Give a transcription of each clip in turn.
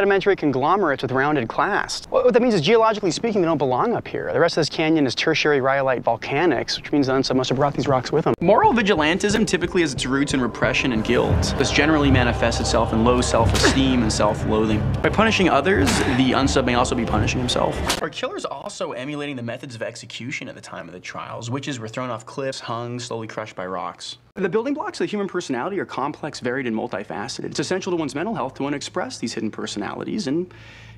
Sedimentary conglomerates with rounded clasts. What that means is, geologically speaking, they don't belong up here. The rest of this canyon is tertiary rhyolite volcanics, which means the unsub must have brought these rocks with them. Moral vigilantism typically has its roots in repression and guilt. This generally manifests itself in low self-esteem and self-loathing. By punishing others, the unsub may also be punishing himself. Are killers also emulating the methods of execution at the time of the trials? Witches were thrown off cliffs, hung, slowly crushed by rocks. The building blocks of the human personality are complex, varied, and multifaceted. It's essential to one's mental health to want to express these hidden personalities, and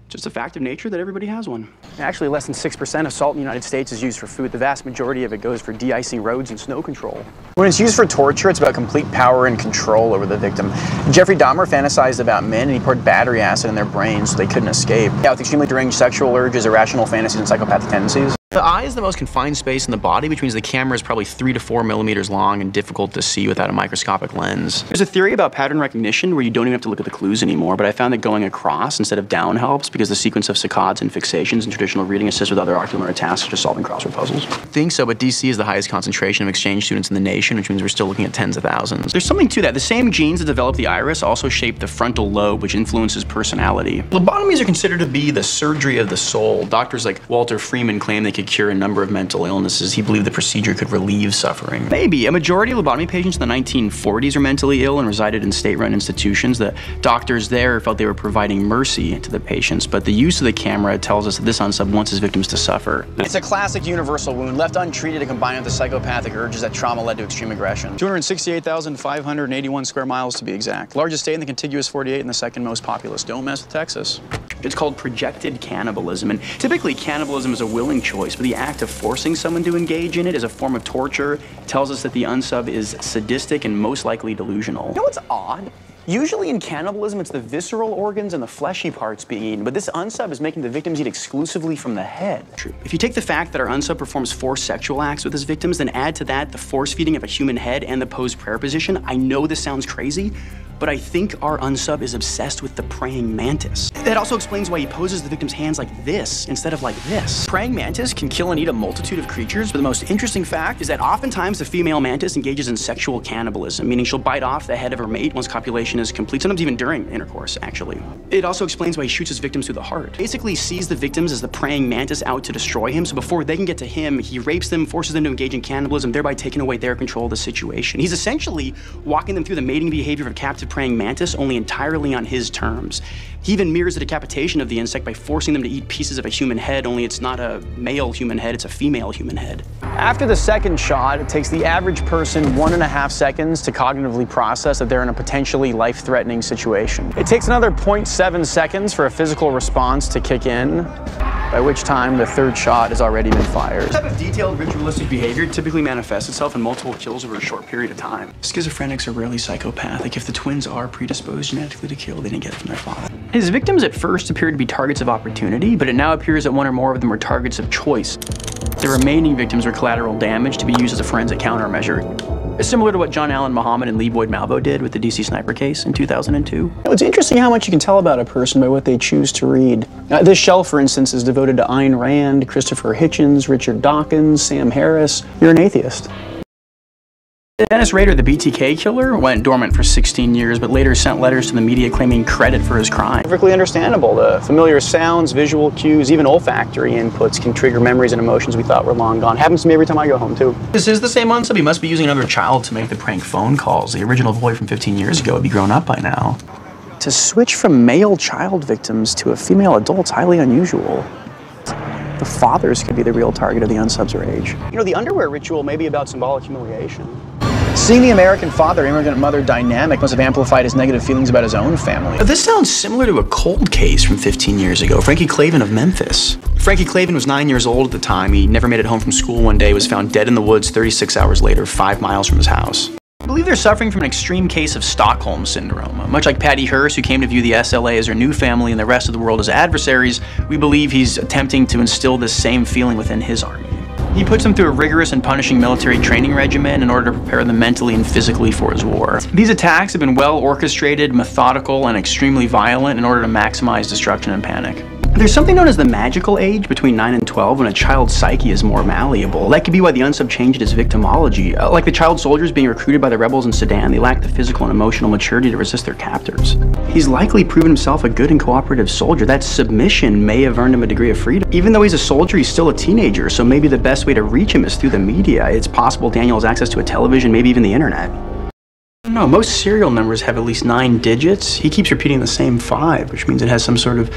just a fact of nature that everybody has one. Actually, less than 6% of salt in the United States is used for food. The vast majority of it goes for de-icing roads and snow control. When it's used for torture, it's about complete power and control over the victim. Jeffrey Dahmer fantasized about men and he poured battery acid in their brains so they couldn't escape. Yeah, with extremely deranged sexual urges, irrational fantasies, and psychopathic tendencies. The eye is the most confined space in the body, which means the camera is probably three to four millimeters long and difficult to see without a microscopic lens. There's a theory about pattern recognition where you don't even have to look at the clues anymore, but I found that going across instead of down helps because the sequence of saccades and fixations in traditional reading assists with other ocular tasks such as solving crossword puzzles. I think so, but DC is the highest concentration of exchange students in the nation, which means we're still looking at tens of thousands. There's something to that. The same genes that develop the iris also shape the frontal lobe, which influences personality. Lobotomies are considered to be the surgery of the soul. Doctors like Walter Freeman claim they could cure a number of mental illnesses. He believed the procedure could relieve suffering. Maybe. A majority of lobotomy patients in the 1940s were mentally ill and resided in state-run institutions. The doctors there felt they were providing mercy to the patients, but the use of the camera tells us that this unsub wants his victims to suffer. It's a classic universal wound, left untreated and combined with the psychopathic urges that trauma led to extreme aggression. 268,581 square miles to be exact. Largest state in the contiguous 48 and the second most populous. Don't mess with Texas. It's called projected cannibalism, and typically cannibalism is a willing choice, but the act of forcing someone to engage in it is a form of torture. Tells us that the unsub is sadistic and most likely delusional. You know what's odd? Usually in cannibalism, it's the visceral organs and the fleshy parts being eaten, but this unsub is making the victims eat exclusively from the head. True. If you take the fact that our unsub performs forced sexual acts with his victims, then add to that the force feeding of a human head and the posed prayer position, I know this sounds crazy, but I think our unsub is obsessed with the praying mantis. That also explains why he poses the victim's hands like this instead of like this. Praying mantis can kill and eat a multitude of creatures, but the most interesting fact is that oftentimes the female mantis engages in sexual cannibalism, meaning she'll bite off the head of her mate once copulation is complete, sometimes even during intercourse, actually. It also explains why he shoots his victims through the heart. Basically sees the victims as the praying mantis out to destroy him, so before they can get to him, he rapes them, forces them to engage in cannibalism, thereby taking away their control of the situation. He's essentially walking them through the mating behavior of a captive praying mantis only entirely on his terms. He even mirrors the decapitation of the insect by forcing them to eat pieces of a human head, only it's not a male human head, it's a female human head. After the second shot, it takes the average person one and a half seconds to cognitively process that they're in a potentially life-threatening situation. It takes another 0.7 seconds for a physical response to kick in, by which time the third shot has already been fired. This type of detailed ritualistic behavior typically manifests itself in multiple kills over a short period of time. Schizophrenics are rarely psychopathic. If the twins are predisposed genetically to kill, they didn't get it from their father. His victims at first appeared to be targets of opportunity, but it now appears that one or more of them were targets of choice. The remaining victims were collateral damage to be used as a forensic countermeasure. Similar to what John Allen Muhammad and Lee Boyd Malvo did with the DC sniper case in 2002. It's interesting how much you can tell about a person by what they choose to read. Uh, this shelf, for instance, is devoted to Ayn Rand, Christopher Hitchens, Richard Dawkins, Sam Harris. You're an atheist. Dennis Rader, the BTK killer, went dormant for 16 years, but later sent letters to the media claiming credit for his crime. Perfectly understandable. The familiar sounds, visual cues, even olfactory inputs can trigger memories and emotions we thought were long gone. Happens to me every time I go home, too. This is the same unsub. He must be using another child to make the prank phone calls. The original boy from 15 years ago would be grown up by now. To switch from male child victims to a female adult's highly unusual. The fathers could be the real target of the unsub's rage. You know, the underwear ritual may be about symbolic humiliation. Seeing the American father immigrant mother dynamic must have amplified his negative feelings about his own family. This sounds similar to a cold case from 15 years ago. Frankie Clavin of Memphis. Frankie Clavin was nine years old at the time. He never made it home from school one day, was found dead in the woods 36 hours later, five miles from his house. I believe they're suffering from an extreme case of Stockholm Syndrome. Much like Patty Hearst, who came to view the SLA as her new family and the rest of the world as adversaries, we believe he's attempting to instill this same feeling within his army. He puts them through a rigorous and punishing military training regimen in order to prepare them mentally and physically for his war. These attacks have been well orchestrated, methodical, and extremely violent in order to maximize destruction and panic. There's something known as the magical age between 9 and 12 when a child's psyche is more malleable. That could be why the unsub changed its victimology. Uh, like the child soldiers being recruited by the rebels in Sudan, they lacked the physical and emotional maturity to resist their captors. He's likely proven himself a good and cooperative soldier. That submission may have earned him a degree of freedom. Even though he's a soldier, he's still a teenager, so maybe the best way to reach him is through the media. It's possible Daniel has access to a television, maybe even the internet. No, most serial numbers have at least nine digits. He keeps repeating the same five, which means it has some sort of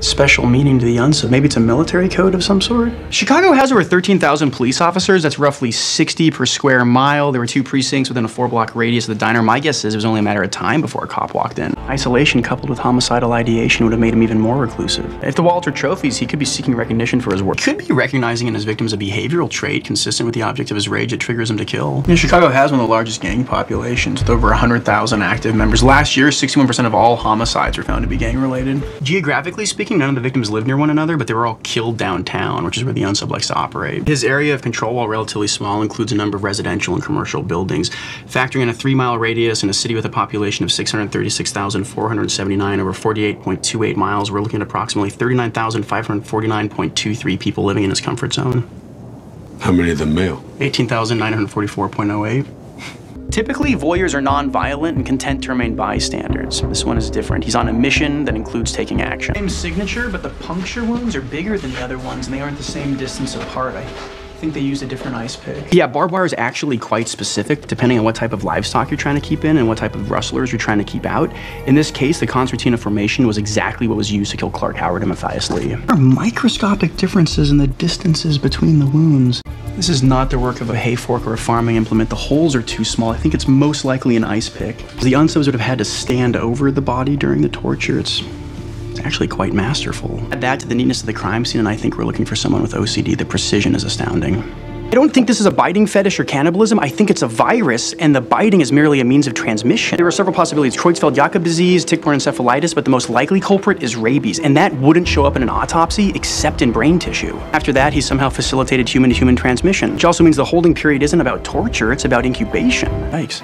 special meaning to the unsub. Maybe it's a military code of some sort? Chicago has over 13,000 police officers. That's roughly 60 per square mile. There were two precincts within a four block radius of the diner. My guess is it was only a matter of time before a cop walked in. Isolation coupled with homicidal ideation would have made him even more reclusive. If the Walter trophies, he could be seeking recognition for his work. Could be recognizing in his victims a behavioral trait consistent with the object of his rage that triggers him to kill. Yeah, Chicago has one of the largest gang populations with over 100,000 active members. Last year, 61% of all homicides were found to be gang related. Geographically speaking, none of the victims lived near one another, but they were all killed downtown, which is where the unsub likes to operate. His area of control, while relatively small, includes a number of residential and commercial buildings. Factoring in a three mile radius in a city with a population of 636,479 over 48.28 miles, we're looking at approximately 39,549.23 people living in his comfort zone. How many of them male? 18,944.08. Typically, voyeurs are non-violent and content to remain bystanders. This one is different. He's on a mission that includes taking action. Same signature, but the puncture wounds are bigger than the other ones, and they aren't the same distance apart. I think they used a different ice pick. Yeah, barbed wire is actually quite specific depending on what type of livestock you're trying to keep in and what type of rustlers you're trying to keep out. In this case, the concertina formation was exactly what was used to kill Clark Howard and Matthias Lee. There are microscopic differences in the distances between the wounds. This is not the work of a hay fork or a farming implement. The holes are too small. I think it's most likely an ice pick. The unsubs would have had to stand over the body during the torture. It's it's actually quite masterful. Add that to the neatness of the crime scene, and I think we're looking for someone with OCD. The precision is astounding. I don't think this is a biting fetish or cannibalism. I think it's a virus, and the biting is merely a means of transmission. There are several possibilities. Creutzfeldt-Jakob disease, tick-borne encephalitis, but the most likely culprit is rabies, and that wouldn't show up in an autopsy except in brain tissue. After that, he somehow facilitated human-to-human transmission, which also means the holding period isn't about torture, it's about incubation. Yikes.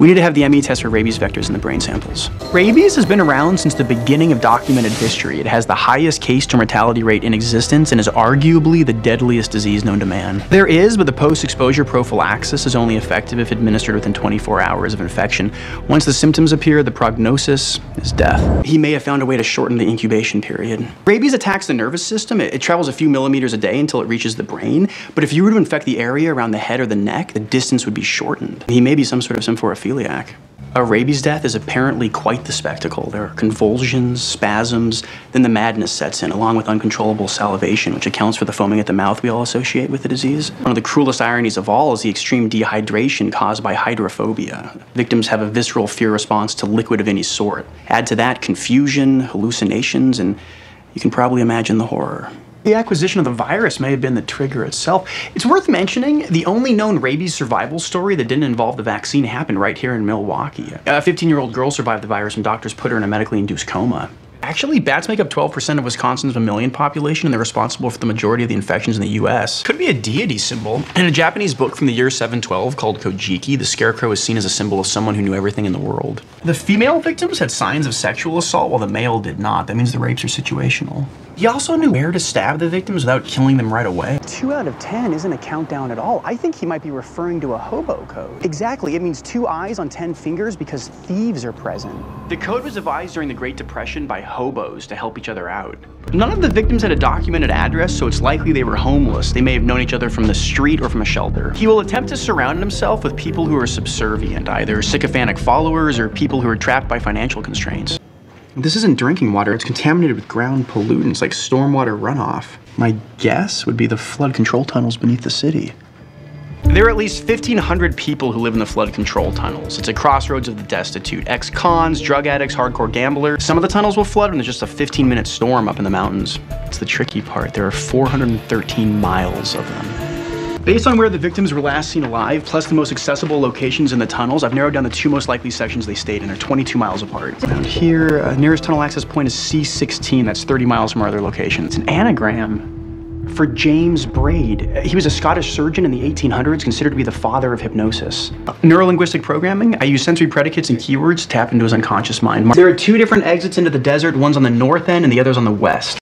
We need to have the ME test for rabies vectors in the brain samples. Rabies has been around since the beginning of documented history. It has the highest case to mortality rate in existence and is arguably the deadliest disease known to man. There is is, but the post-exposure prophylaxis is only effective if administered within 24 hours of infection. Once the symptoms appear, the prognosis is death. He may have found a way to shorten the incubation period. Rabies attacks the nervous system. It, it travels a few millimeters a day until it reaches the brain, but if you were to infect the area around the head or the neck, the distance would be shortened. He may be some sort of symphorophiliac. A rabies death is apparently quite the spectacle. There are convulsions, spasms, then the madness sets in, along with uncontrollable salivation, which accounts for the foaming at the mouth we all associate with the disease. One of the cruelest ironies of all is the extreme dehydration caused by hydrophobia. Victims have a visceral fear response to liquid of any sort. Add to that confusion, hallucinations, and you can probably imagine the horror. The acquisition of the virus may have been the trigger itself. It's worth mentioning the only known rabies survival story that didn't involve the vaccine happened right here in Milwaukee. A 15 year old girl survived the virus and doctors put her in a medically induced coma. Actually, bats make up 12% of Wisconsin's mammalian population, and they're responsible for the majority of the infections in the US. Could be a deity symbol. In a Japanese book from the year 712 called Kojiki, the scarecrow is seen as a symbol of someone who knew everything in the world. The female victims had signs of sexual assault while the male did not. That means the rapes are situational. He also knew where to stab the victims without killing them right away. Two out of 10 isn't a countdown at all. I think he might be referring to a hobo code. Exactly, it means two eyes on 10 fingers because thieves are present. The code was devised during the Great Depression by hobos to help each other out. None of the victims had a documented address, so it's likely they were homeless. They may have known each other from the street or from a shelter. He will attempt to surround himself with people who are subservient, either sycophantic followers or people who are trapped by financial constraints. This isn't drinking water, it's contaminated with ground pollutants like stormwater runoff. My guess would be the flood control tunnels beneath the city. There are at least 1,500 people who live in the flood control tunnels. It's a crossroads of the destitute. Ex-cons, drug addicts, hardcore gamblers. Some of the tunnels will flood when there's just a 15-minute storm up in the mountains. It's the tricky part. There are 413 miles of them. Based on where the victims were last seen alive, plus the most accessible locations in the tunnels, I've narrowed down the two most likely sections they stayed in. They're 22 miles apart. Around here, uh, nearest tunnel access point is C16. That's 30 miles from our other location. It's an anagram for James Braid. He was a Scottish surgeon in the 1800s, considered to be the father of hypnosis. Neurolinguistic programming, I use sensory predicates and keywords to tap into his unconscious mind. There are two different exits into the desert. One's on the north end and the other's on the west.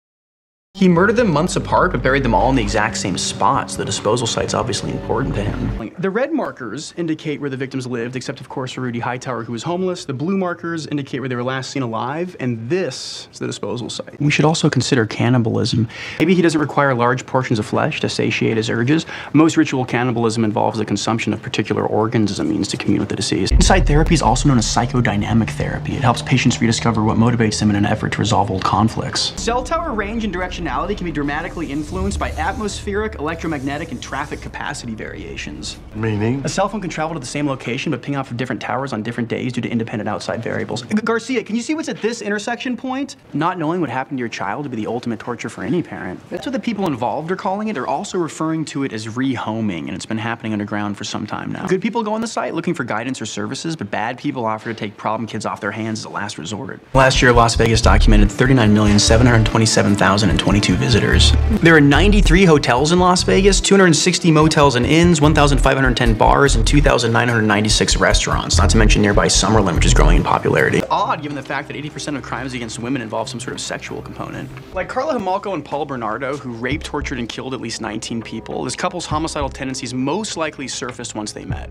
He murdered them months apart, but buried them all in the exact same spots. The disposal site's obviously important to him. The red markers indicate where the victims lived, except of course for Rudy Hightower, who was homeless. The blue markers indicate where they were last seen alive, and this is the disposal site. We should also consider cannibalism. Maybe he doesn't require large portions of flesh to satiate his urges. Most ritual cannibalism involves the consumption of particular organs as a means to commune with the deceased. Insight therapy is also known as psychodynamic therapy. It helps patients rediscover what motivates them in an effort to resolve old conflicts. Cell tower range and direction can be dramatically influenced by atmospheric, electromagnetic, and traffic capacity variations. Meaning? A cell phone can travel to the same location but ping off of different towers on different days due to independent outside variables. G Garcia, can you see what's at this intersection point? Not knowing what happened to your child would be the ultimate torture for any parent. That's what the people involved are calling it. They're also referring to it as rehoming, and it's been happening underground for some time now. Good people go on the site looking for guidance or services, but bad people offer to take problem kids off their hands as a last resort. Last year, Las Vegas documented 39,727,020 22 visitors. There are 93 hotels in Las Vegas, 260 motels and inns, 1,510 bars, and 2,996 restaurants, not to mention nearby Summerlin, which is growing in popularity. Odd given the fact that 80% of crimes against women involve some sort of sexual component. Like Karla Homolka and Paul Bernardo, who raped, tortured, and killed at least 19 people, this couple's homicidal tendencies most likely surfaced once they met.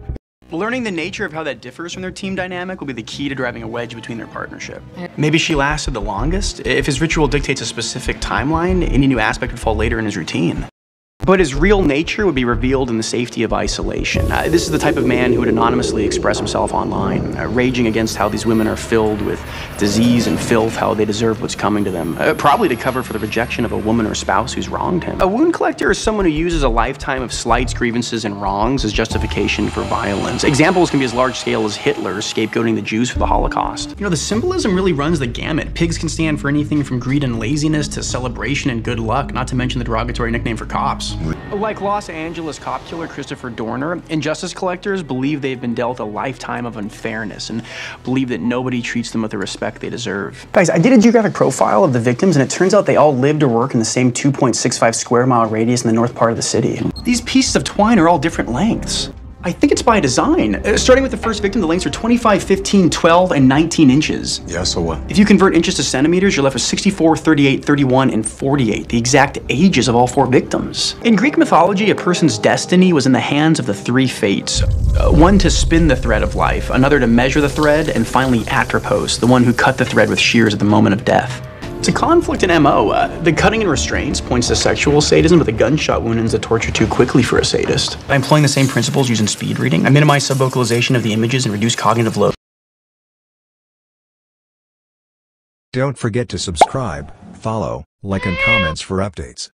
Learning the nature of how that differs from their team dynamic will be the key to driving a wedge between their partnership. Maybe she lasted the longest. If his ritual dictates a specific timeline, any new aspect would fall later in his routine. But his real nature would be revealed in the safety of isolation. Uh, this is the type of man who would anonymously express himself online, uh, raging against how these women are filled with disease and filth, how they deserve what's coming to them, uh, probably to cover for the rejection of a woman or spouse who's wronged him. A wound collector is someone who uses a lifetime of slights, grievances, and wrongs as justification for violence. Examples can be as large scale as Hitler scapegoating the Jews for the Holocaust. You know, the symbolism really runs the gamut. Pigs can stand for anything from greed and laziness to celebration and good luck, not to mention the derogatory nickname for cops. Like Los Angeles cop killer Christopher Dorner, injustice collectors believe they've been dealt a lifetime of unfairness and believe that nobody treats them with the respect they deserve. Guys, I did a geographic profile of the victims, and it turns out they all lived or work in the same 2.65 square mile radius in the north part of the city. These pieces of twine are all different lengths. I think it's by design. Uh, starting with the first victim, the lengths are 25, 15, 12, and 19 inches. Yeah, so what? If you convert inches to centimeters, you're left with 64, 38, 31, and 48, the exact ages of all four victims. In Greek mythology, a person's destiny was in the hands of the three fates. Uh, one to spin the thread of life, another to measure the thread, and finally Atropos, the one who cut the thread with shears at the moment of death. A conflict in MO. Uh, the cutting and restraints points to sexual sadism, but the gunshot wound ends the torture too quickly for a sadist. By employing the same principles using speed reading, I minimize subvocalization of the images and reduce cognitive load. Don't forget to subscribe, follow, like and comments for updates.